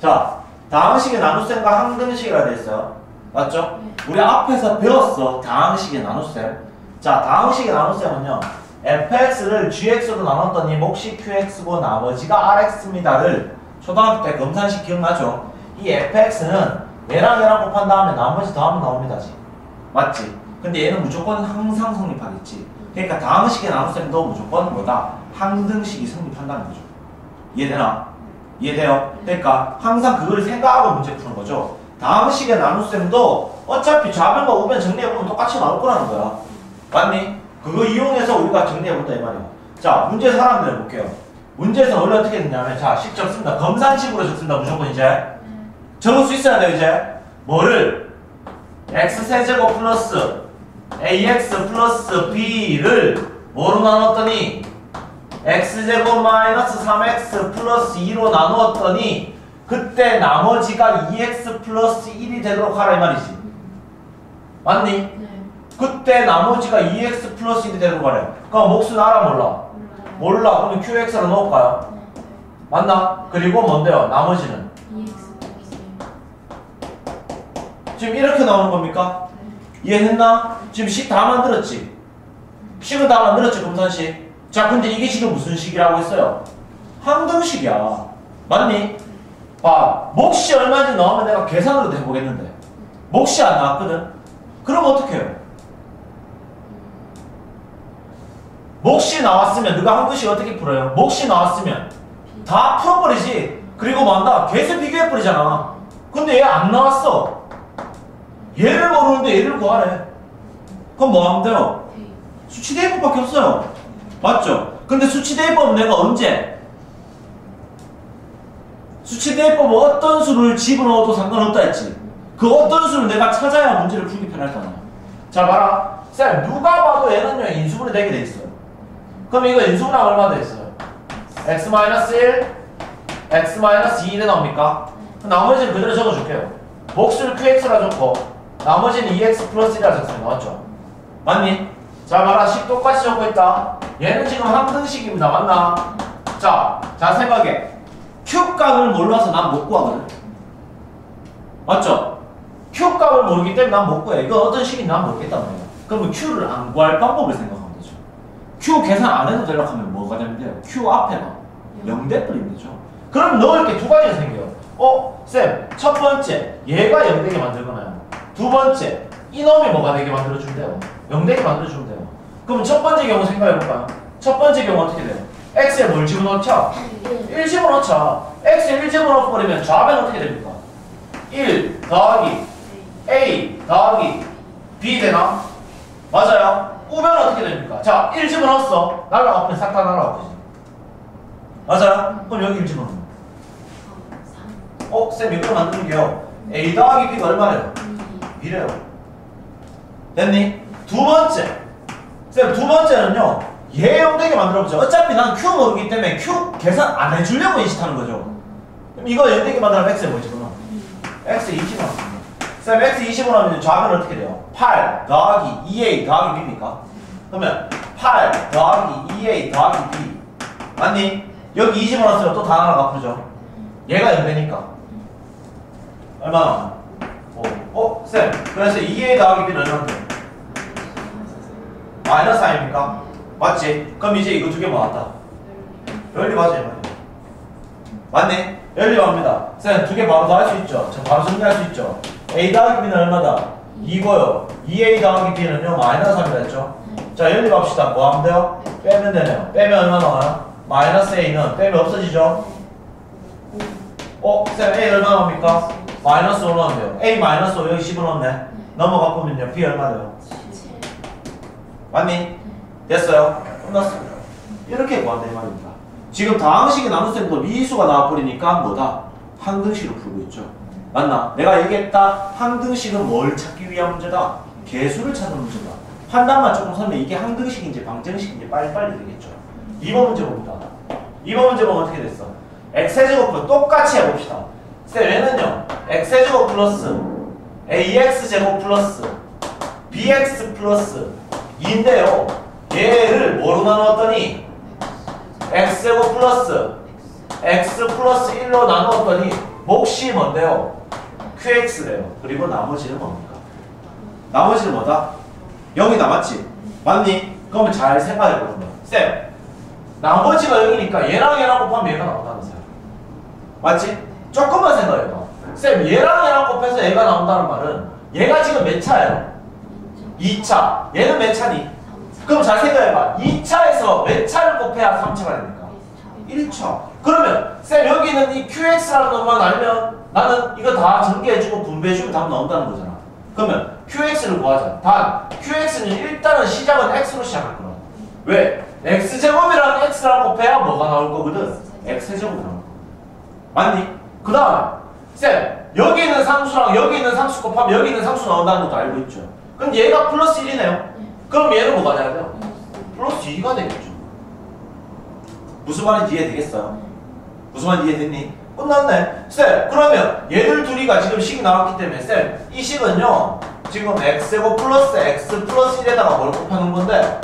자, 다항식의 나눗셈과 항등식이라 돼 있어요. 맞죠? 우리 앞에서 배웠어. 다항식의 나눗셈. 자, 다항식의 나눗셈은요. fx를 gx로 나눴더니 몫이 qx고 나머지가 rx입니다를 초등학교 때 검산식 기억나죠? 이 fx는 얘랑 얘랑 곱한 다음에 나머지 더하면 나옵니다. 지 맞지? 근데 얘는 무조건 항상 성립하겠지. 그러니까 다항식의 나눗셈도 무조건 뭐다? 항등식이 성립한다는 거죠. 이해되나? 이해돼요? 그러니까 항상 그걸 생각하고 문제 푸는 거죠. 다항식의 나눗셈도 어차피 좌변과 우변 정리해보면 똑같이 나올 거라는 거야. 맞니? 그거 이용해서 우리가 정리해본다 이 말이야. 자, 문제 사람들 해볼게요. 문제에서 원래 어떻게 됐냐면 자, 식 적습니다. 검산식으로 적습니다. 무조건 이제. 적을 수 있어야 돼요, 이제. 뭐를? x세제곱 플러스 ax 플러스 b를 뭐로 나눴더니 x제곱 마이너스 3x 플러스 2로 나누었더니 그때 나머지가 2x 플러스 1이 되도록 하라 이 말이지. 맞니? 네. 그때 나머지가 2x 플러스 1이 되도록 하래. 그럼 몫은 알아 몰라? 몰라요. 몰라. 그러면 qx로 넣을까요? 네. 맞나? 그리고 뭔데요? 나머지는? 플러스 지금 이렇게 나오는 겁니까? 네. 이해했나? 지금 식 다 만들었지? 식은 다 만들었지, 검산식? 자, 근데 이게 지금 무슨 식이라고 했어요? 항등식이야. 맞니? 봐, 몫이 얼마인지 나오면 내가 계산으로도 해보겠는데. 몫이 안 나왔거든? 그럼 어떻게 해요? 몫이 나왔으면, 너가 항등식 어떻게 풀어요? 몫이 나왔으면 다 풀어버리지. 그리고 뭐한다? 계속 비교해버리잖아. 근데 얘 안 나왔어. 얘를 모르는데 얘를 구하래. 그럼 뭐 하면 돼요? 네. 수치 대입법밖에 없어요. 맞죠? 근데 수치 대입법은 내가 언제? 수치 대입법은 어떤 수를 집어넣어도 상관없다 했지. 그 어떤 수를 내가 찾아야 문제를 풀기 편할 거 아니야. 자 봐라. 쌤 누가 봐도 얘는요 인수분해 되게 돼 있어요. 그럼 이거 인수분해하면 얼마 돼 있어요? x-1, x-2이 나옵니까? 나머지는 그대로 적어줄게요. 몫을 qx라 적고 나머지는 2x 플러스 1이라 적어요. 맞죠? 맞니? 자 봐라 식 똑같이 적고 있다 얘는 지금 항등식입니다. 맞나? 자, 자 생각해. Q값을 몰라서 난 못 구하거든. 맞죠? Q값을 모르기 때문에 난 못 구해. 이거 어떤 식인지 난 모르겠단 말이야. 그러면 Q를 안 구할 방법을 생각하면 되죠. Q 계산 안 해도 되려고 하면 뭐가 돼요? Q 앞에가 0대 뿌리면 되죠. 그럼 넣을 게 두 가지가 생겨요 어? 쌤, 첫 번째 얘가 0되게 만들거나요? 두 번째 이놈이 뭐가 되게 0되게 만들어주면 돼요 그럼 첫 번째 경우 생각해볼까요? 첫 번째 경우 어떻게 돼요? x에 뭘 집어넣자? 1 집어넣자 x에 1 집어넣어버리면 좌변 어떻게 됩니까? 1 더하기 a 더하기 b 되나? 맞아요? 우변 어떻게 됩니까? 자, 1 집어넣었어 날라가면 싹 다 날라가지 맞아요? 그럼 여기 1 집어넣으면 어? 쌤 이거 만드는 게요 a 더하기 b가 얼마래요? 이래요 됐니? 두 번째 쌤 두 번째는요 얘 영되게 만들어보자 어차피 난 Q 모르기 때문에 Q 계산 안 해주려고 인식하는 거죠 그럼 이거 영되게 만들면 X에 뭐 집어넣어? X에 20원 쌤 X 20원 하면 좌변은 어떻게 돼요? 8 더하기 2A 더하기 B입니까? 그러면 8 더하기 2A 더하기 B 맞니? 여기 20원 왔으면 또다 날아가 풀죠 얘가 0되니까 얼마나? 오. 어? 쌤 그래서 2A 더하기 B는 얼마인데? 마이너스 아닙니까? 맞지? 그럼 이제 이거 두 개 모았다. 맞아요, 맞아요. 맞네? 열리 합니다. 쌤, 두 개 바로 더할수 있죠? 자, 바로 정리할 수 있죠? A 더하기 B는 얼마다? 2고요. 2A 더하기 B는요, 마이너스 3이라 했죠? 자, 열리 합시다. 뭐 하면 돼요? 빼면 되네요. 빼면 얼마 나와요? 마이너스 A는 빼면 없어지죠? 어, 쌤, A 얼마 나옵니까? 마이너스 5 나오면 돼요. A 마이너스 5 여기 10을 넣네. 넘어가 보면요, B 얼마 돼요? 맞니? 됐어요? 끝났습니다. 이렇게 구한다 이 말입니다. 지금 다항식의 나눗셈도 미수가 나와버리니까 뭐다? 항등식으로 풀고 있죠. 맞나? 내가 얘기했다. 항등식은 뭘 찾기 위한 문제다? 개수를 찾는 문제다. 판단만 조금 서면 이게 항등식인지 방정식인지 빨리빨리 되겠죠. 2번 문제 봅니다. 2번 문제 보면 어떻게 됐어? x제곱 똑같이 해봅시다. 쌤 얘는요. x제곱 플러스 ax제곱 플러스 bx 플러스 2인데요. 얘를 뭐로 나누었더니 x제곱 플러스 x 플러스 1로 나누었더니 몫이 뭔데요? QX래요. 그리고 나머지는 뭡니까? 나머지는 뭐다? 0이 남았지? 맞니? 그러면 잘 생각해보는 쌤, 나머지가 0이니까 얘랑 얘랑 곱하면 얘가 나온다면서요. 맞지? 조금만 생각해봐. 쌤, 얘랑 얘랑 곱해서 얘가 나온다는 말은 얘가 지금 몇 차예요? 2차. 얘는 몇 차니? 그럼 잘 생각해봐. 2차에서 몇 차를 곱해야 3차가 됩니까? 1차. 그러면 쌤 여기는 이 QX라는 것만 알면 나는 이거 다 전개해주고 분배해주면 답 나온다는 거잖아. 그러면 QX를 구하자. 단 QX는 일단은 시작은 X로 시작할 거야. 왜? X제곱이랑 X랑 곱해야 뭐가 나올 거거든? X제곱이 나올 거야. 맞니? 그 다음에 쌤 여기 있는 상수랑 여기 있는 상수 곱하면 여기 있는 상수 나온다는 것도 알고 있죠. 그럼 얘가 플러스 1이네요. 그럼 얘는 뭐가 돼야 돼요? 플러스 2가 되겠죠. 무슨 말인지 이해되겠어요? 무슨 말인지 이해됐니? 끝났네. 쌤, 그러면 얘들 둘이가 지금 식 나왔기 때문에 쌤, 이 식은요, 지금 x제곱 플러스 x 플러스 1에다가 뭘 곱하는 건데,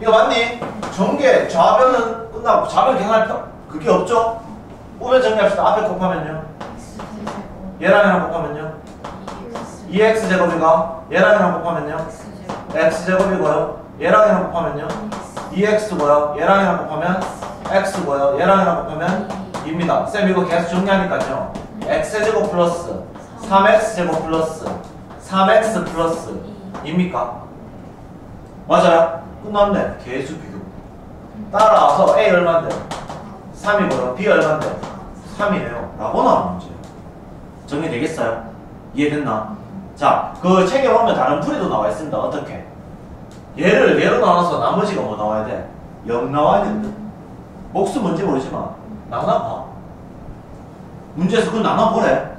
이거 맞니? 전개, 좌변은 끝나고, 좌변 계산할 편, 그게 없죠? 우변 정리합시다. 앞에 곱하면요. 얘랑 얘랑 곱하면요. 2x제곱이가 얘랑 얘랑 곱하면요. x제곱이고요. 얘랑 얘랑 곱하면요. 2x고요. 얘랑 얘랑 곱하면 x고요. 얘랑 얘랑 곱하면 2입니다. 쌤 이거 계속 정리하니까요. x제곱 플러스 3x제곱 플러스 3x 플러스 2입니까? 맞아요? 끝났네. 계수 비교. 따라와서 a 얼마인데? 3이고요. b 얼마인데? 3이네요. 라고 나오는 문제예요. 정리되겠어요? 이해됐나? 자, 그 책에 보면 다른 풀이도 나와 있습니다. 어떻게? 얘를 얘로 나눠서 나머지가 뭐 나와야 돼? 0 나와야 되거든. 목수 뭔지 모르지만 나눠봐. 문제에서 그걸 나눠보래.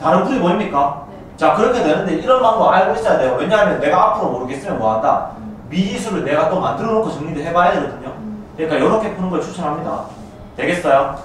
다른 풀이 보입니까? 자, 그렇게 되는데 이런 방법 알고 있어야 돼요. 왜냐하면 내가 앞으로 모르겠으면 뭐한다? 미지수를 내가 또 만들어 놓고 정리를 해봐야 되거든요. 그러니까 이렇게 푸는 걸 추천합니다. 되겠어요?